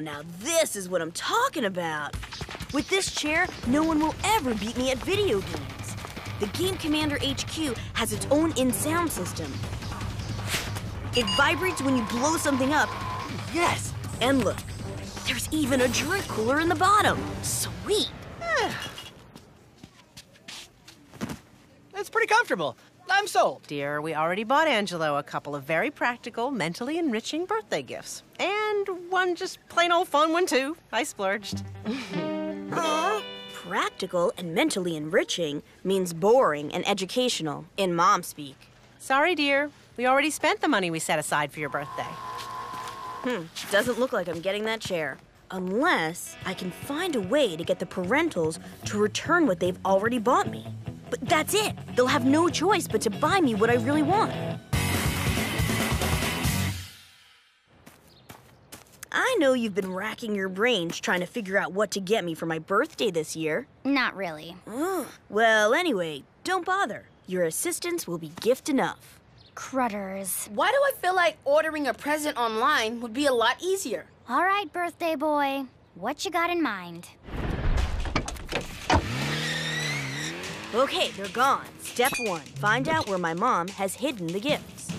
Now this is what I'm talking about. With this chair, no one will ever beat me at video games. The Game Commander HQ has its own in-sound system. It vibrates when you blow something up. Yes! And look, there's even a drink cooler in the bottom. Sweet. It's pretty comfortable. I'm sold. Dear, we already bought Angelo a couple of very practical, mentally enriching birthday gifts. And one just plain old fun one, too. I splurged. Practical and mentally enriching means boring and educational in mom speak. Sorry, dear. We already spent the money we set aside for your birthday. Hmm, doesn't look like I'm getting that chair. Unless I can find a way to get the parentals to return what they've already bought me. But that's it. They'll have no choice but to buy me what I really want. I know you've been racking your brains trying to figure out what to get me for my birthday this year. Not really. Well, anyway, don't bother. Your assistance will be gift enough. Crudders. Why do I feel like ordering a present online would be a lot easier? All right, birthday boy. What you got in mind? Okay, they're gone. Step one find out where my mom has hidden the gifts.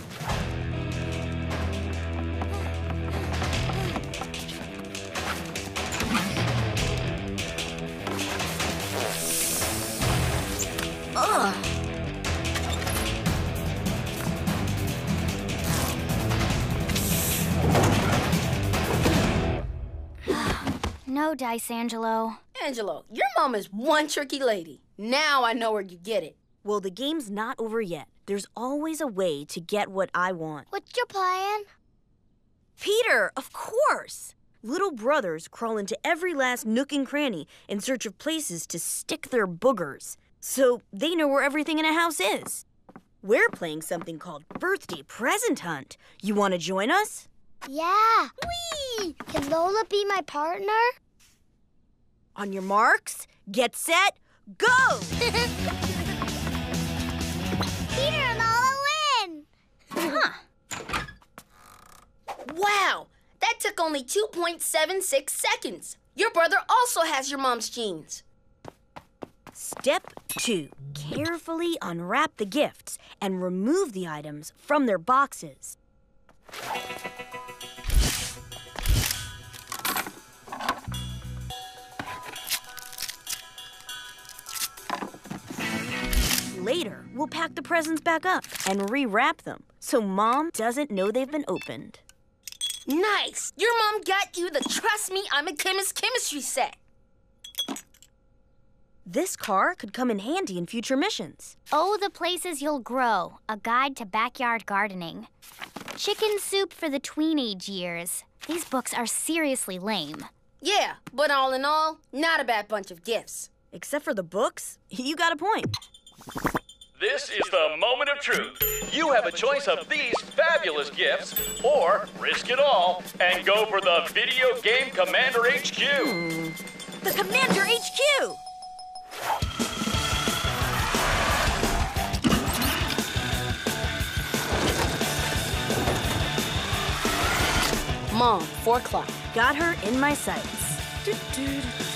Ugh. No dice, Angelo. Angelo, your mom is one tricky lady. Now I know where you get it. Well, the game's not over yet. There's always a way to get what I want. What's your plan? Peter, of course! Little brothers crawl into every last nook and cranny in search of places to stick their boogers. So they know where everything in a house is. We're playing something called Birthday Present Hunt. You want to join us? Yeah. Whee! Can Lola be my partner? On your marks, get set, go! Peter and Lola win! Wow, that took only 2.76 seconds. Your brother also has your mom's genes. Step two carefully unwrap the gifts and remove the items from their boxes. Later, we'll pack the presents back up and rewrap them so mom doesn't know they've been opened. Nice! Your mom got you the Trust Me, I'm a Chemist chemistry set. This car could come in handy in future missions. Oh, the places you'll grow. A guide to backyard gardening. Chicken soup for the tweenage years. These books are seriously lame. Yeah, but all in all, not a bad bunch of gifts. Except for the books, you got a point. This is the moment of truth. You have a choice of these fabulous gifts, or risk it all and go for the Video Game Commander HQ. Hmm. The Commander HQ! Mom, four o'clock. Got her in my sights. Doo-doo. Oh,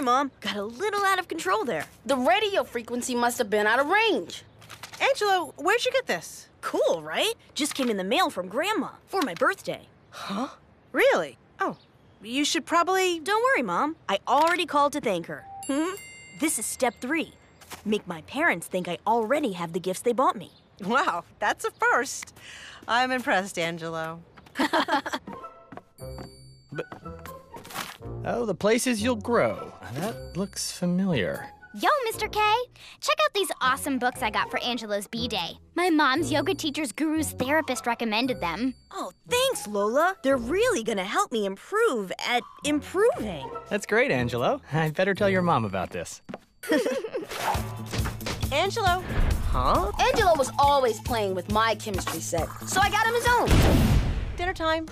sorry, Mom. Got a little out of control there. The radio frequency must have been out of range. Angelo, where'd you get this? Cool, right? Just came in the mail from Grandma for my birthday. Huh? Really? Oh, you should probably. Don't worry, Mom. I already called to thank her. Hmm? This is step three. Make my parents think I already have the gifts they bought me. Wow, that's a first. I'm impressed, Angelo. Oh, the places you'll grow. That looks familiar. Yo, Mr. K! Check out these awesome books I got for Angelo's B Day. My mom's yoga teacher's guru's therapist recommended them. Oh, thanks, Lola. They're really gonna help me improve at improving. That's great, Angelo. I'd better tell your mom about this. Angelo, Huh? Angelo was always playing with my chemistry set, so I got him his own. dinner time.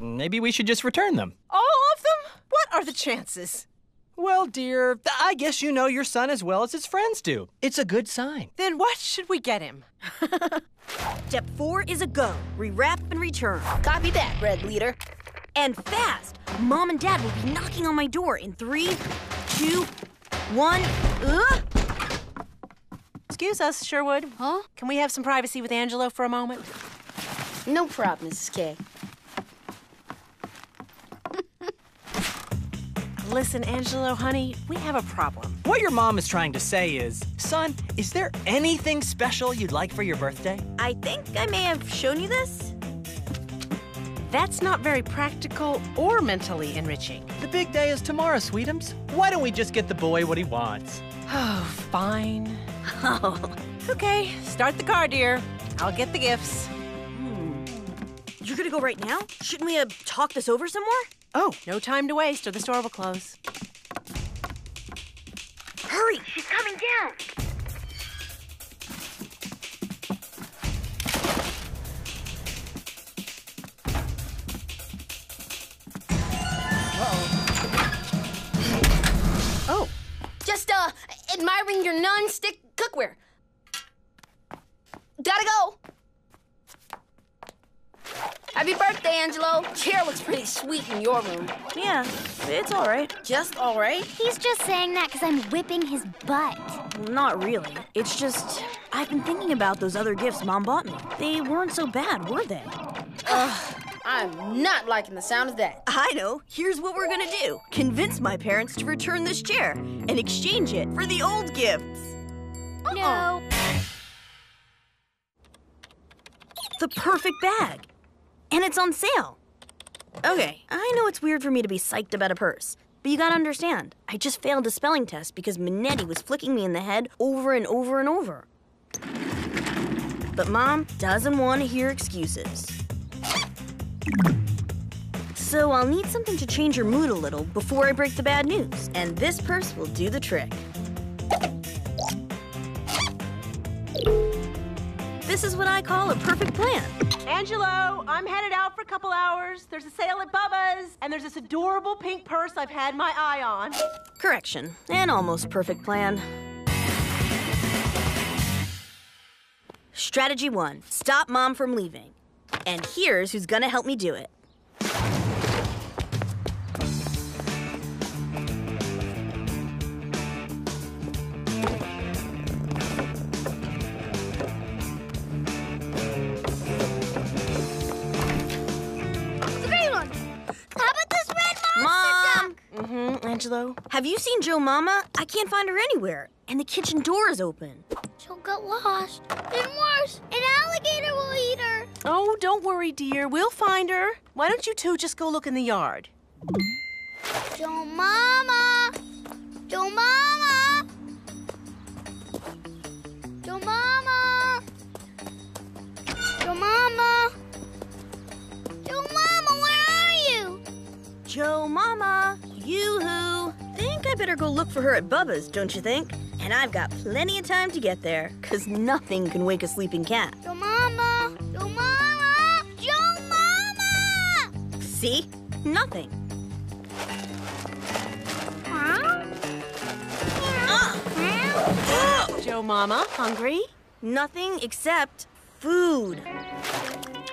Maybe we should just return them. All of them? What are the chances? Well, dear, I guess you know your son as well as his friends do. It's a good sign. Then what should we get him? Step four is a go. Rewrap and return. Copy that, Red Leader. And fast! Mom and Dad will be knocking on my door in three, two, one. Ugh! Excuse us, Sherwood. Huh? Can we have some privacy with Angelo for a moment? No problem, Mrs. K. Listen, Angelo, honey, we have a problem. What your mom is trying to say is, son, is there anything special you'd like for your birthday? I think I may have shown you this. That's not very practical or mentally enriching. The big day is tomorrow, sweetums. Why don't we just get the boy what he wants? Oh, fine. Oh. Okay, start the car, dear. I'll get the gifts. Hmm. You're gonna go right now? Shouldn't we have talked this over some more? Oh, no time to waste or the store will close. Hurry! She's coming down! Sweet in your room. Yeah, it's all right. Just all right. He's just saying that because I'm whipping his butt. Not really. It's just, I've been thinking about those other gifts Mom bought me. They weren't so bad, were they? Ugh. I'm not liking the sound of that. I know. Here's what we're gonna do convince my parents to return this chair and exchange it for the old gifts. Uh-uh. No. The perfect bag. And it's on sale. Okay, I know it's weird for me to be psyched about a purse, but you gotta understand, I just failed a spelling test because Minetti was flicking me in the head over and over and over. But Mom doesn't want to hear excuses. So I'll need something to change your mood a little before I break the bad news, and this purse will do the trick. This is what I call a perfect plan. Angelo, I'm headed out for a couple hours. There's a sale at Bubba's, and there's this adorable pink purse I've had my eye on. Correction, an almost perfect plan. Strategy one stop mom from leaving. And here's who's gonna help me do it. Mm-hmm, Have you seen Joe Mama? I can't find her anywhere. And the kitchen door is open. She'll get lost. And worse, an alligator will eat her. Oh, don't worry, dear. We'll find her. Why don't you two just go look in the yard? Joe Mama. Joe Mama. I better go look for her at Bubba's, don't you think? And I've got plenty of time to get there, because nothing can wake a sleeping cat. Joe Mama. Joe Mama. Joe Mama. See? Nothing. Joe Mama, hungry? Nothing except food.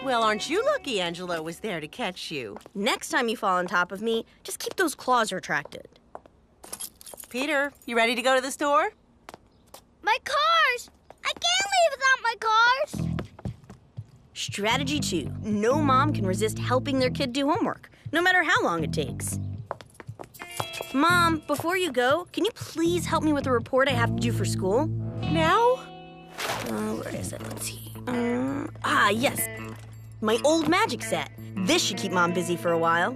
Well, aren't you lucky Angelo was there to catch you? Next time you fall on top of me, just keep those claws retracted. Peter, you ready to go to the store? My cars. I can't leave without my cars. Strategy two no mom can resist helping their kid do homework, no matter how long it takes. Mom, before you go, can you please help me with a report I have to do for school? Now? Uh, where is it? Let's see. Um, ah, yes. My old magic set. This should keep mom busy for a while.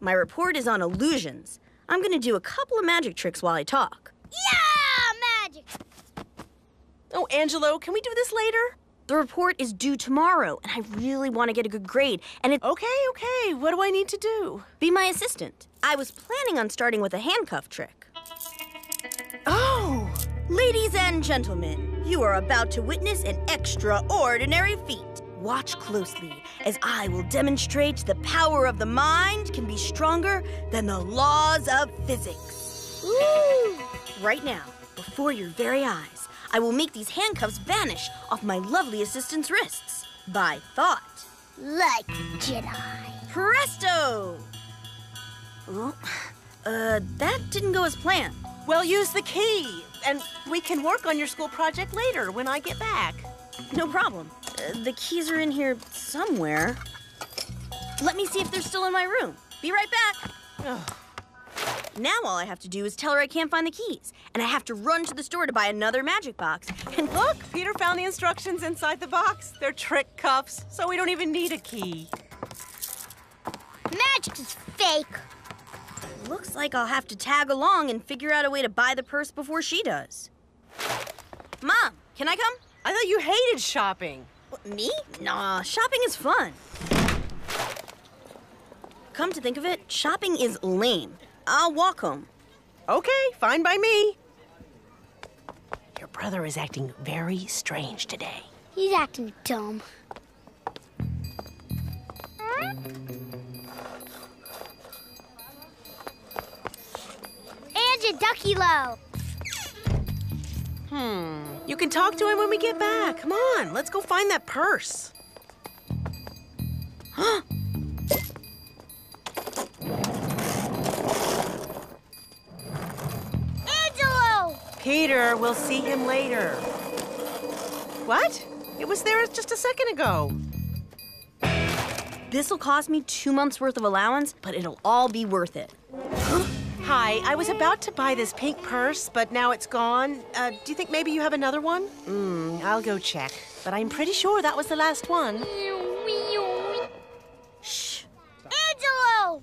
My report is on illusions. I'm gonna do a couple of magic tricks while I talk. Yeah, magic. Oh, Angelo, can we do this later? The report is due tomorrow, and I really want to get a good grade. And it Okay, okay. What do I need to do? be my assistant. I was planning on starting with a handcuff trick. Oh! Ladies and gentlemen, you are about to witness an extraordinary feat. Watch closely as I will demonstrate the power of the mind can be stronger than the laws of physics. Ooh! Right now, before your very eyes, I will make these handcuffs vanish off my lovely assistant's wrists by thought. Like Jedi. Presto! Oh, uh, that didn't go as planned. Well, use the key, and we can work on your school project later when I get back. No problem. The keys are in here somewhere. Let me see if they're still in my room. Be right back. Ugh. Now all I have to do is tell her I can't find the keys, and I have to run to the store to buy another magic box. And Look, Peter found the instructions inside the box. They're trick cuffs, so we don't even need a key. Magic is fake. looks like I'll have to tag along and figure out a way to buy the purse before she does. Mom, can I come? I thought you hated shopping. What, me? Nah, shopping is fun. Come to think of it, shopping is lame. I'll walk home. Okay, fine by me. Your brother is acting very strange today. He's acting dumb. Anja Ducky Low. Hmm. You can talk to him when we get back. Come on, let's go find that purse. Huh? Angelo! Peter, we'll see him later. What? It was there just a second ago. This'll cost me two months worth of allowance, but it'll all be worth it. Hi, I was about to buy this pink purse, but now it's gone. Uh, do you think maybe you have another one? Hmm, I'll go check. But I'm pretty sure that was the last one. Shh. Angelo!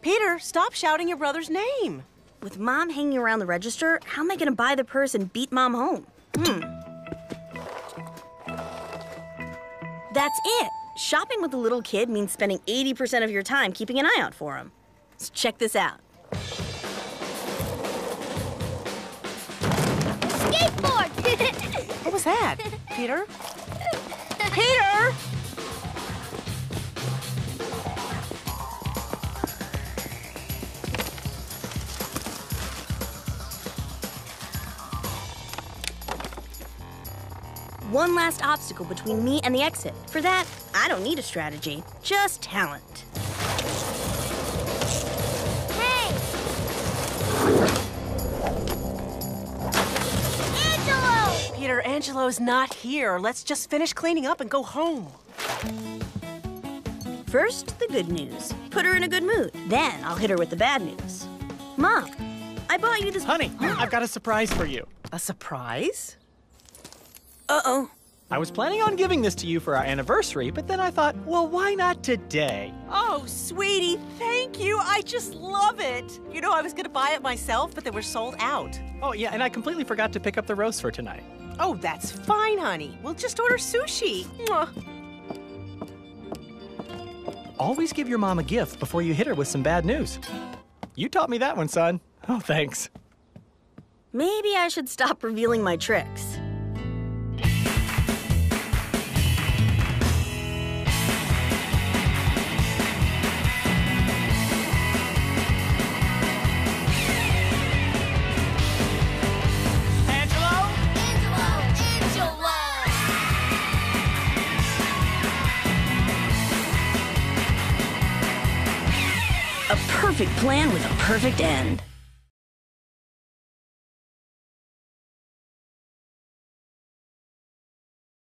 Peter, stop shouting your brother's name. With mom hanging around the register, how am I gonna buy the purse and beat mom home? Hmm. That's it. Shopping with a little kid means spending 80% of your time keeping an eye out for him. So check this out. Skateboard! What was that? Peter? Peter! One last obstacle between me and the exit. For that, I don't need a strategy, just talent. Angelo's not here. Let's just finish cleaning up and go home. First, the good news. Put her in a good mood. Then I'll hit her with the bad news. Mom, I bought you this. Honey, I've got a surprise for you. A surprise? Uh oh. I was planning on giving this to you for our anniversary, but then I thought, well, why not today? Oh, sweetie, thank you. I just love it. You know, I was going to buy it myself, but they were sold out. Oh, yeah, and I completely forgot to pick up the roast for tonight. Oh, that's fine, honey. We'll just order sushi. Mwah. Always give your mom a gift before you hit her with some bad news. You taught me that one, son. Oh, thanks. Maybe I should stop revealing my tricks. Plan with a perfect end.